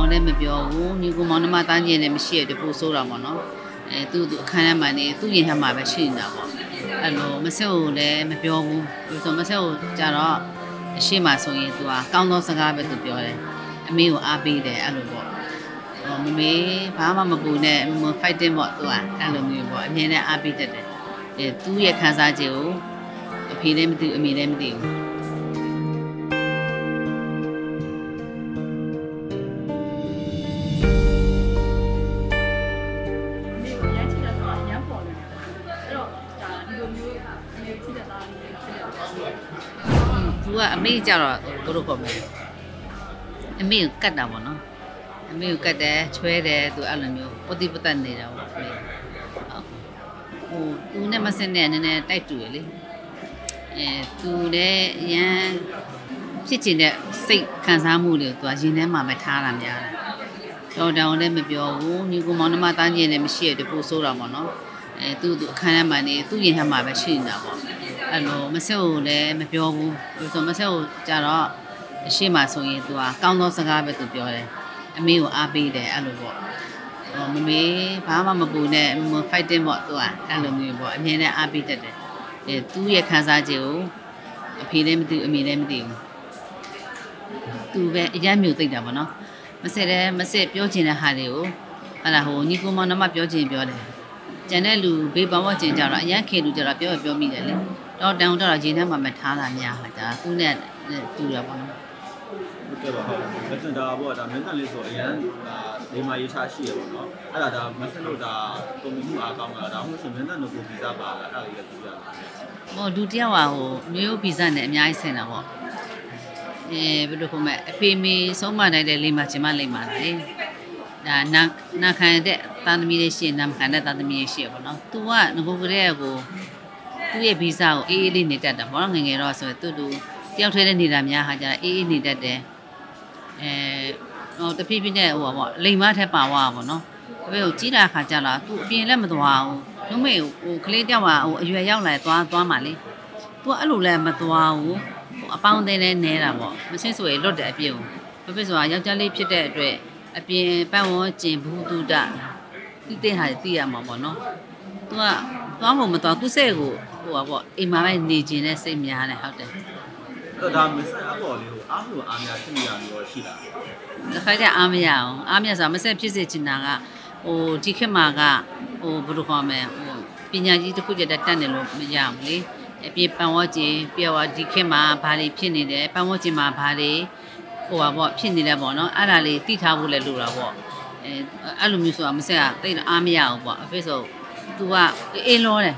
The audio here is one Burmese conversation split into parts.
ကိုလည်းမပြောဘူးညီကိုမောင်နှမတန်းကျင်လည်းမရှိရတဲ့ပို့ဆိုးတာပေါ့နော်အဲသူ့သူအခန်းထဲမှာနေသူ့ရင်ထဲမှာပဲရှိနေတာပေါ့အဲ့လိုမဆက်ကိုလည်းမပြောဘူးပြီးဆိုမဆက်ကိုကြတော့အရှိမှဆိုရင်သူကကောင်းသောစကားပဲသူပြောတယ်အမေကိုအားပေးတယ်အဲ့လိုပေါ့ဟောမမေဘာမှမပူနဲ့ fighting ပေါ့သူကအဲ့လိုမျိုးပေါ့အမြင်နဲ့အားပေးတတ်တယ်အဲသူ့ရဲ့ခံစားချက်ကိုအဖေလည်းမသိဘူးအမေလည်းမသိဘူး ကအမေကြတော့ဘုရုခေါ်မယ်အမေကိုကတ်တာပေါ့နော်အမေကိုကတ်တယ်ချွဲတယ်သူအဲ့လိုမျိုးပတိပတတ်နေတာပေါ့အမေဟိုသူနဲ့မစင်နဲ့နည်းနည်းတိုက်တူရလေအဲသူလည်းရန်ဖြစ်ချင်တဲ့စိတ်ခံစားမှုတွေကိုသူကရင်ထဲမှာပဲထားတာများတယ်တော့တောင်လည်းမပြောဘူးညီကိုမောင်နှမတန်းကျင်လည်းမရှိရတဲ့ပို့ဆိုးတာပေါ့နော်အဲသူ့သူအခန်းထဲမှာနေသူ့ရင်ထဲမှာပဲရှိနေတာပေါ့ အဲ့လိုမဆက်ကိုလည်းမပြောဘူးပြီးဆိုမဆက်ကိုကြတော့အရှိမှဆိုရင်သူကကောင်းသောစကားပဲသူပြောတယ်အမေကိုအားပေးတယ်အဲ့လိုပေါ့ဟောမမေဘာမှမပူနဲ့ fighting ပေါ့သူကအဲ့လိုမျိုးပေါ့အမြင်နဲ့အားပေးတတ်တယ်အဲသူ့ရဲ့ခံစားချက်ကိုအဖေလည်းမသိဘူးအမေလည်းမသိဘူးသူပဲအရမ်းမျိုးသိတာပေါ့နော်မဆက်တဲ့မဆက်ပြောချင်တဲ့ဟာတွေကိုအဲ့ဒါဟိုညီကိုမောင်နှမပြောချင်ပြောတယ်ကျန်တဲ့လူဘေးပဝတ်ကျင်ကြတော့အရန်ခေလူကြတော့ပြောရပြောမိတယ်လေ တော့တန်တော့ရေထဲမှာမထားတာများဟာဒါသူနဲ့တူတာပေါ့နော်ဟုတ်ကဲ့ပါဟုတ်မစင်တာပေါ့ဒါမင်းတန်လေးဆိုအရန်ဒါဒီမှာရေးချရှိရပေါ့နော်အဲ့ဒါဒါမစင်လို့ဒါပုံမှုအားကောင်းတာဒါမှမဟုတ်မင်းတန်တို့ကိုဗီဇပါလားအဲ့ဒါလေးလည်းသိရပါမယ်ဟိုဒုတိယကဟိုမျိုးဗီဇနဲ့အများကြီးဆင်တာပေါ့အဲဘယ်လိုခေါ်မလဲအဖေမေဆုံးမနိုင်တဲ့လိမ္မာချင်မလိမ္မာလေဒါနာနာခံတဲ့တာသမီလေးရှိရင်နာမခံတဲ့တာသမီလေးရှိရပေါ့နော်။ तू ကငကိုကလေးကို သူ့ရဲ့ဗီဇကိုအေးအေးလေးနေတတ်တာပေါ့နော်ငယ်ငယ်တော့ဆိုရင်သူ့သူတယောက်တည်းနဲ့နေတာများဟာကြတာအေးအေးနေတတ်တယ်။အဲဟိုတဖြည်းဖြည်းနဲ့ဟိုပါပေါ့လိမ်မထက်ပါသွားပါပေါ့နော်။ဒါပေမဲ့ဟိုကြီးလာခါကြလာသူ့အပြင်လည်းမသွားဘူး။လုံးမေဟိုကလေးတယောက်ကဟိုအရွယ်ရောက်လာသွားသွားမှလေ။ तू အဲ့လိုလည်းမသွားဘူး။ဟိုအပေါင်းအသင်းလည်းနဲတာပေါ့။မစင်းဆိုရင်လွတ်တယ်အပြည့်ကို။ဘာဖြစ်ဆိုတာယောက်ျားလေးဖြစ်တဲ့အတွက်အပြင်ပတ်ဝန်းကျင်ဘူးတုဒ္ဒသိတဲ့ဟာတွေသိရမှာပေါ့နော်။ तू ကသွားမှမသွားသူ့စိတ်ကိုဟိုပါပေါ့အိမ်မှာပဲနေကျင်တဲ့စိတ်များတယ်ဟုတ်တယ်အဲ့တော့ဒါမစင်အပေါ်လေးကိုအားလို့အားများဖြစ်နေတာမျိုးရှိလား။တစ်ခါကျအားမရအောင်အားမရဆိုတာမဆက်ဖြစ်စေချင်တာကဟိုဒီခေတ်မှာကဟိုဘယ်လိုခေါ်မလဲဟိုပညာကြီးတစ်ခုတည်းတက်နေလို့မရဘူးလေ။အပြည့်ပန်ဝကျင်ပြတော့ဒီခေတ်မှာဘာတွေဖြစ်နေတယ်ပန်ဝကျင်မှာဘာတွေဟိုပါပေါ့ဖြစ်နေတယ်ပေါ့နော်အဲ့ဒါလေးသိထားဖို့လည်းလိုတာပေါ့အဲအဲ့လိုမျိုးဆိုတာမဆက်ကသိတော့အားမရဘူးပေါ့အဖေဆို तू ကအေးလောတယ်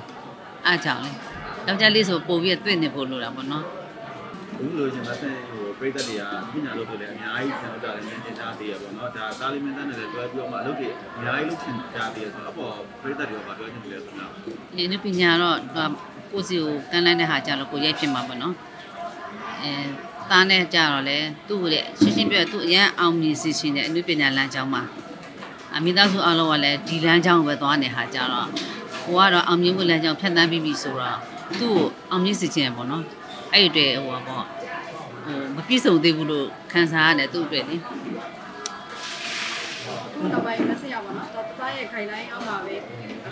အားကြောင့်လေယောက်ျားလေးဆိုပို့ပြီးတွေ့နေဖို့လိုတာပေါ့နော်ဘူးလို့ရှင်မစင်ဟိုပြိတ္တတွေကပညာလုပ်တွေလည်းအများကြီးဆင်တော့တယ်နည်းနည်းကြားသေးရပေါ့နော်ဒါကာလီမင်းတန်းနဲ့လည်းတွဲပြီးတော့မှအလုပ်တွေအများကြီးလုပ်ချင်ကြသေးရဆိုတော့အပေါ်ပြိတ္တတွေကဘာပြောချင်လဲဆိုတော့ဒီနုပညာတော့ကိုယ်စီကိုကမ်းလိုက်တဲ့ဟာကြတော့ကိုရိုက်ဖြစ်မှာပေါ့နော်အဲသားနဲ့ကြတော့လေသူ့ကိုလေရှင်းရှင်းပြောသူ့အရန်အောင်မြင်စီချင်းတဲ့အနုပညာလမ်းကြောင်းမှာအ မိသားစုအလုံးကလည်းဒီလမ်းကြောင်းကိုပဲသွားနေဟာကြတော့ကိုကတော့အောင်မြင်မှုလမ်းကြောင်းဖြတ်တန်းပြီးပြီဆိုတော့သူ့ကိုအောင်မြင်စီချင်းပေါ့နော်အဲ့ဒီအတွက်ဟိုပါပေါ့ဟိုမပြည့်စုံသေးဘူးလို့ခံစားရတယ်သူ့အတွက်လေခုနောက်ပိုင်းမဆက်ရပါတော့တော့သားရဲ့ခိုင်တိုင်းအောင်ပါပဲ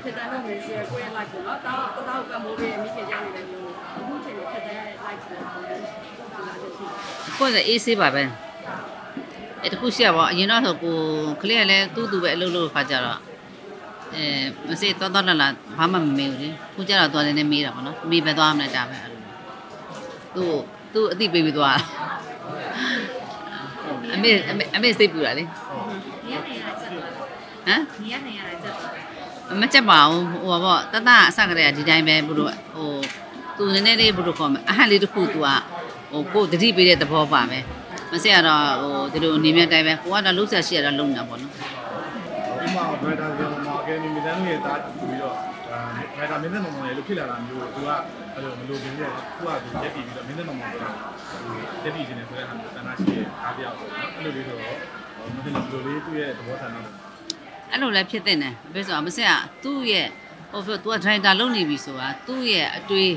ဖြစ်တဲ့လုပ်ငန်းစီရဲ့ကိုယ့်ရဲ့ like ကိုနော်တာတာကိုကမိုးရဲ့မိခင်ကြောင့်လည်းမျိုးအခုချိန်မှာဖြစ်တဲ့ like ကိုပေါ့လေဟုတ်လားဒီကိုယ်ကအေးဆေးပါပဲ အဲ့တခုရှိရပါအရင်တော့ဆိုကိုကလေးကလည်းသူ့သူပဲအလုပ်လုပ်ခါကြတော့အဲမစေတော်တော်လာလာဘာမှမမေးဘူးလေခုကျတော့တော်တယ်နဲ့မေးတာပေါ့နော်မေးပဲသွားမလဲဒါပဲအဲ့လိုသူ့သူ့အတိပေးပြီးသွားအမေအမေအမေစိတ်ပူတာလေနေရနေရချက်တော့ဟမ်နေရနေရချက်တော့မချက်ပါဘူးဟိုပါပေါ့တတအစကတည်းကဒီတိုင်းပဲဘုလို့ဟိုသူနည်းနည်းလေးဘုလို့ခေါ်မယ်အဟန့်လေးတစ်ခုသူကဟိုကိုယ်တတိပေးတဲ့သဘောပါပဲ မဆက်ရတော့ဟိုဒီလိုနေမြတိုင်းပဲကိုကတော့လှုပ်ဆက်ရှိရတော့လုံနေတာပေါ့နော်ဥမာဘရတာကျော်မှာအကယ်ဒမီတန်းရဲ့တာပြီးတော့ဒါဘရတာမင်းနဲ့မောင်မောင်ရဲ့လို့ဖြစ်လာတာမျိုးသူကအဲ့လိုမလိုချင်တော့သူကသူရက်တည်ပြီးတော့မင်းနဲ့မောင်မောင်ကရက်တည်ခြင်းနဲ့ဆိုတဲ့ဟာမျိုးတဏှာရှိတဲ့အားပြောက်ပေါ့နော်အဲ့လိုလေးဆိုတော့မင်းတို့လိုလေးသူ့ရဲ့သဘောထားတော့အဲ့လိုလည်းဖြစ်တဲ့နဲ့ဘယ်ဆိုတာမဆက်ကသူ့ရဲ့ဟိုပြောသူကဒရိုက်တာလုပ်နေပြီဆိုတာသူ့ရဲ့အတွေး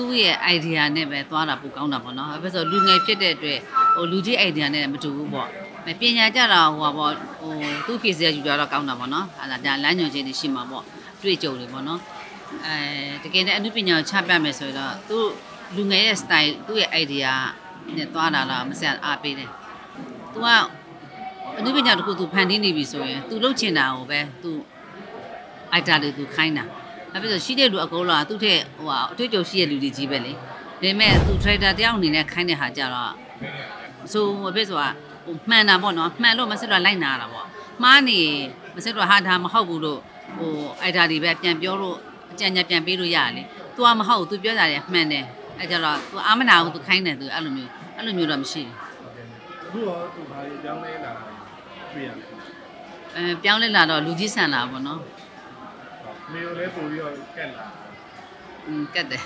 သူ့ရဲ့ idea နဲ့ပဲသွားတာပိုကောင်းတာပေါ့နော်ဘယ်ဆိုလူငယ်ဖြစ်တဲ့အတွက်ဟိုလူကြီး idea နဲ့မတူဘူးပေါ့ မပညာကြတော့ဟိုပါပေါ့ဟိုသူ့ဖြည့်စရာယူကြတော့ကောင်းတာပေါ့နော်ဟာဒါလမ်းညွှန်ခြင်းတွေရှိမှာပေါ့တွေ့ကြုံတွေပေါ့နော်အဲတကယ်နဲ့အနုပညာကိုချပြမယ်ဆိုရင်တော့သူ့လူငယ်ရဲ့ style သူ့ရဲ့ idea နဲ့သွားတာလားမဆက်အားပေးတယ်။ तू ကအနုပညာတစ်ခု तू ဖန်တီးနေပြီဆိုရင် तू လုပ်ချင်တာကိုပဲ तू idea တွေ तू ခိုင်းတာ။ အဲ့ပြီးဆိုရှိတဲ့လူအကုန်လုံးကသူ့ထက်ဟိုဟာအတွေ့အကြုံရှိတဲ့လူတွေကြီးပဲလေ။ဒါပေမဲ့ तू trader တယောက်အနေနဲ့ခိုင်းတဲ့ဟာကြတော့ဆိုဟိုပဲဆိုတာဟိုမှန်တာပေါ့နော်မှန်လို့မဆက်တော့လိုက်နာတာပေါ့မှားနေမဆက်တော့ဟာဒါမဟုတ်ဘူးလို့ဟိုအိုက်ဒါတွေပဲပြန်ပြောလို့အကြံဉာဏ်ပြန်ပေးလို့ရတယ်လေ။ तू ကမဟုတ် तू ပြောတာတွေမှန်တယ်အဲကြတော့ तू အာမနာဘူး तू ခိုင်းတယ် तू အဲ့လိုမျိုးအဲ့လိုမျိုးတော့မရှိဘူး ဟုတ်ကဲ့အခုတော့သူဘာတွေအကြောင်းလဲလာတာတွေ့ရတယ် အဲပြောင်းလဲလာတော့လူကြီးဆန်လာပေါ့နော် မေကိုလည်းပို့ပြီးတော့ကက်လာอืมကတ်တယ်